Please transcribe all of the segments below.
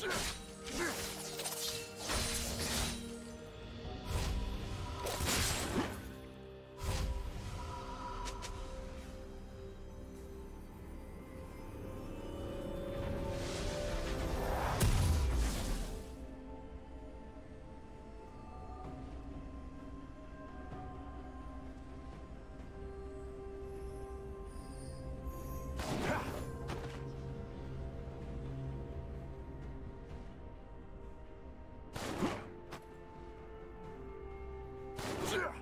Shit! 是。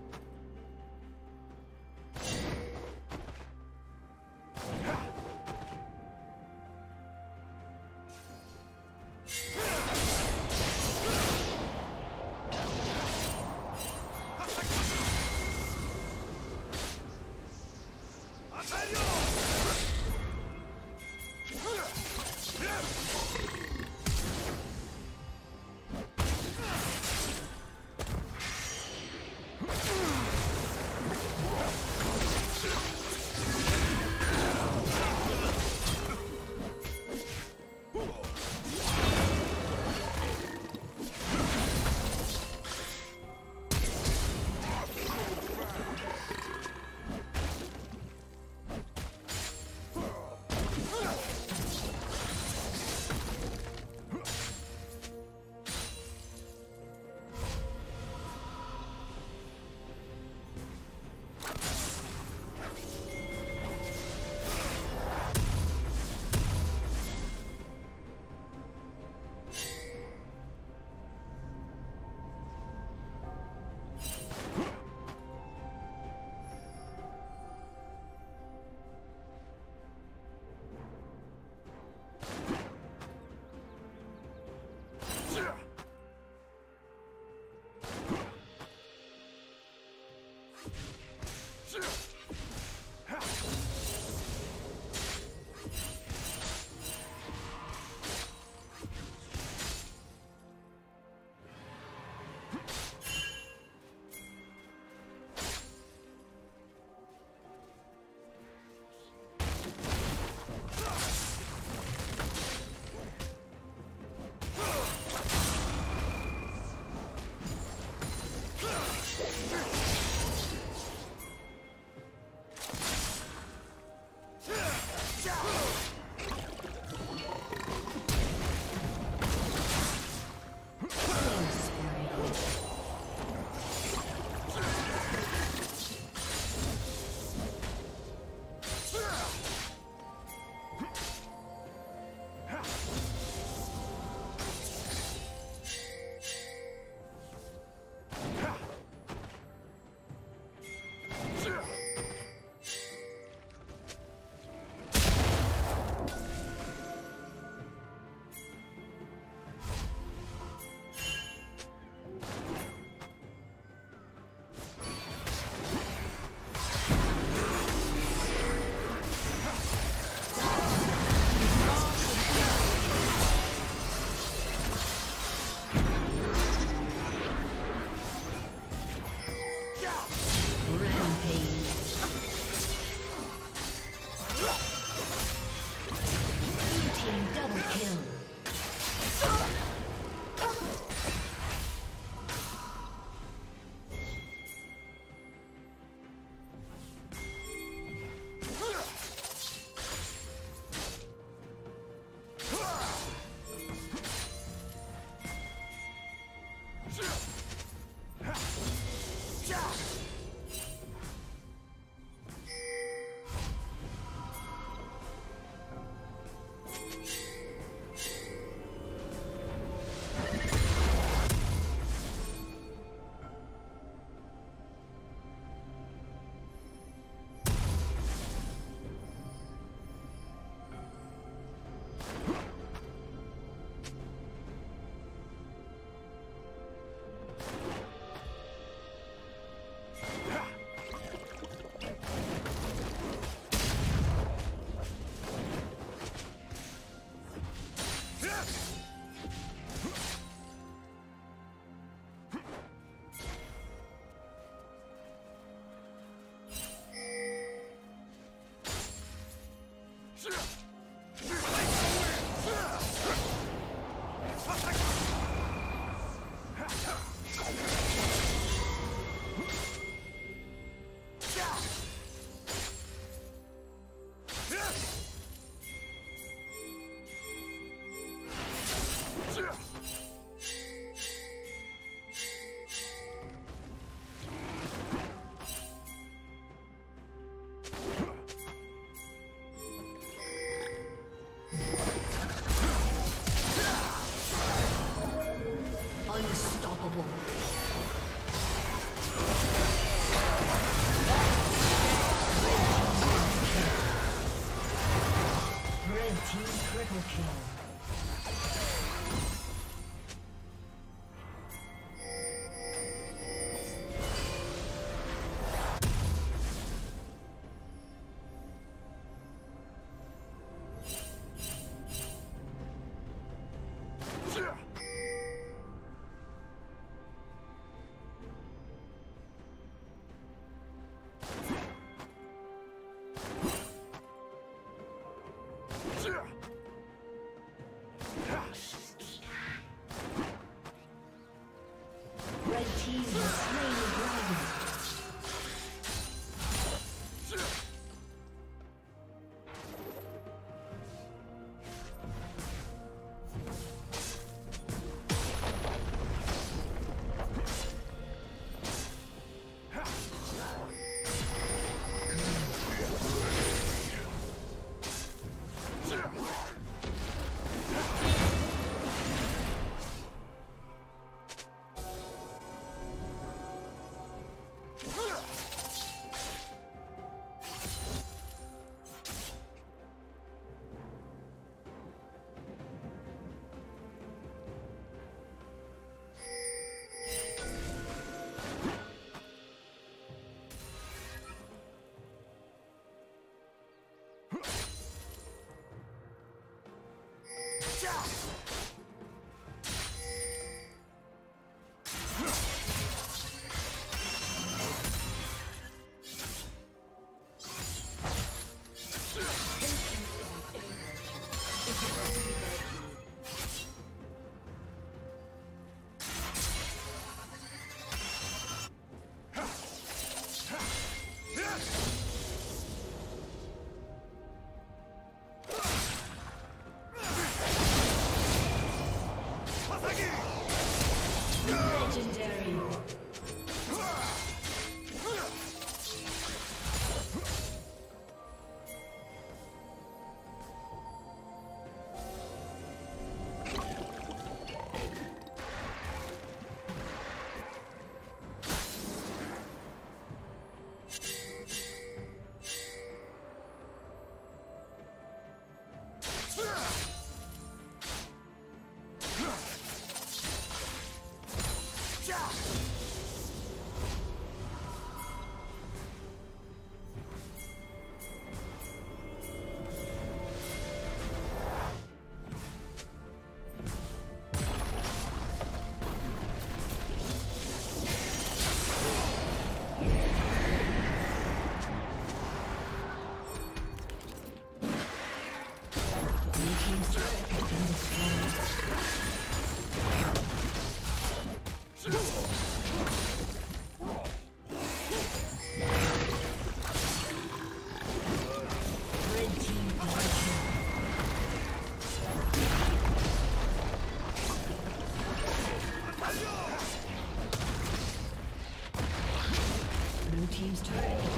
team's turret.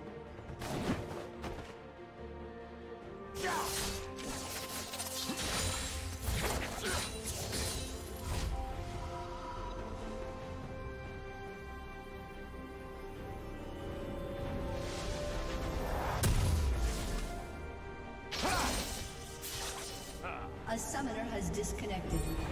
Disconnected.